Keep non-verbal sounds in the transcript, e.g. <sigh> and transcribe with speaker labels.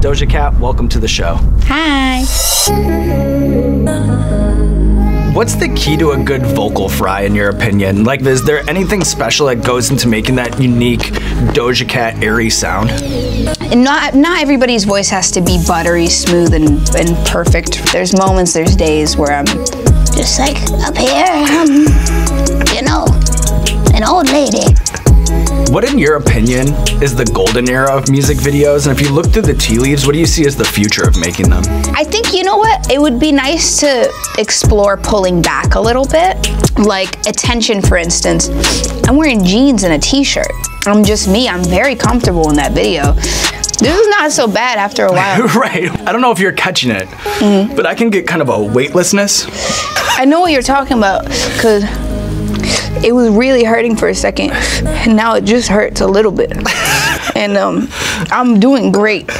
Speaker 1: Doja Cat, welcome to the show.
Speaker 2: Hi.
Speaker 1: What's the key to a good vocal fry, in your opinion? Like, is there anything special that goes into making that unique Doja Cat airy sound?
Speaker 2: And not not everybody's voice has to be buttery, smooth, and, and perfect. There's moments, there's days where I'm just like up here, um, you know, an old lady.
Speaker 1: What, in your opinion, is the golden era of music videos? And if you look through the tea leaves, what do you see as the future of making them?
Speaker 2: I think you know what? It would be nice to explore pulling back a little bit. Like attention, for instance. I'm wearing jeans and a t-shirt. I'm just me. I'm very comfortable in that video. This is not so bad after a while. <laughs>
Speaker 1: right. I don't know if you're catching it, mm-hmm. but I can get kind of a weightlessness.
Speaker 2: I know what you're talking about because it was really hurting for a second, and now it just hurts a little bit. <laughs> And um, I'm doing great.